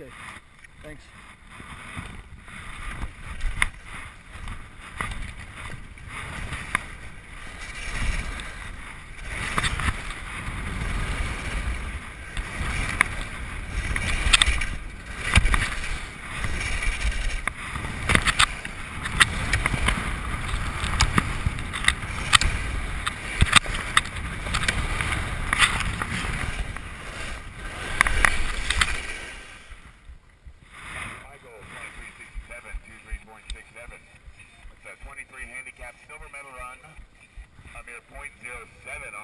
Okay, thanks. 23 handicap silver medal run. A mere .07 off the gold.